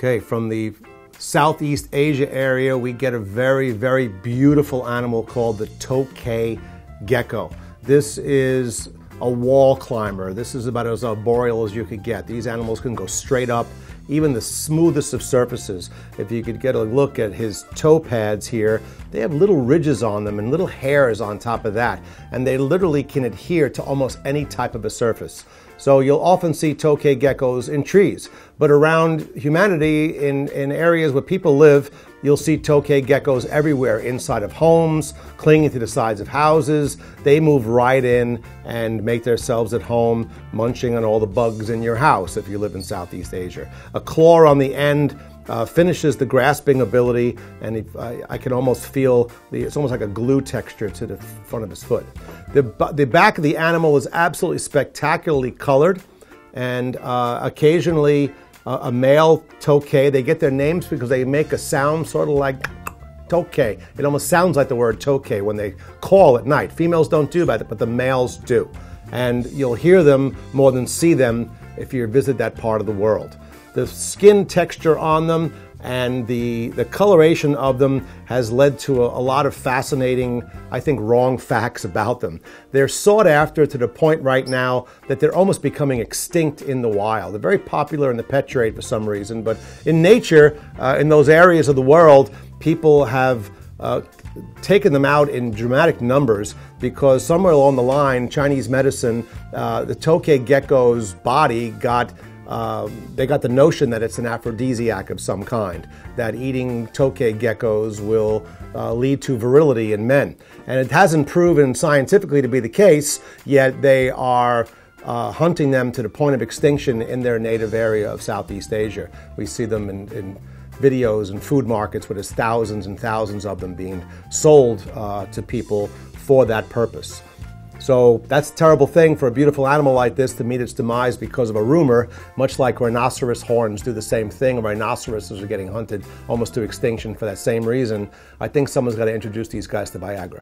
Okay, from the Southeast Asia area, we get a very, very beautiful animal called the Tokay gecko. This is a wall climber. This is about as arboreal as you could get. These animals can go straight up, even the smoothest of surfaces. If you could get a look at his toe pads here, they have little ridges on them and little hairs on top of that, and they literally can adhere to almost any type of a surface. So you'll often see tokay geckos in trees, but around humanity, in, in areas where people live, you'll see tokay geckos everywhere, inside of homes, clinging to the sides of houses. They move right in and make themselves at home, munching on all the bugs in your house if you live in Southeast Asia. A claw on the end uh, finishes the grasping ability, and I, I, can almost feel the, it's almost like a glue texture to the front of his foot. The, the back of the animal is absolutely spectacularly colored, and uh, occasionally uh, a male tokay. They get their names because they make a sound sort of like tokay. It almost sounds like the word tokay when they call at night. Females don't do that, but the males do. And you'll hear them more than see them if you visit that part of the world the skin texture on them and the, the coloration of them has led to a, a, lot of fascinating, I think, wrong facts about them. They're sought after to the point right now that they're almost becoming extinct in the wild. They're very popular in the pet trade for some reason, but in nature, uh, in those areas of the world, people have uh, taken them out in dramatic numbers because somewhere along the line, Chinese medicine, uh, the tokay gecko's body got um, they got the notion that it's an aphrodisiac of some kind, that eating tokay geckos will uh, lead to virility in men. And it hasn't proven scientifically to be the case, yet they are uh, hunting them to the point of extinction in their native area of Southeast Asia. We see them in, in videos and food markets where there's thousands and thousands of them being sold uh, to people for that purpose. So that's a terrible thing for a beautiful animal like this to meet its demise because of a rumor, much like rhinoceros horns do the same thing. Rhinoceroses are getting hunted almost to extinction for that same reason. I think someone's got to introduce these guys to Viagra.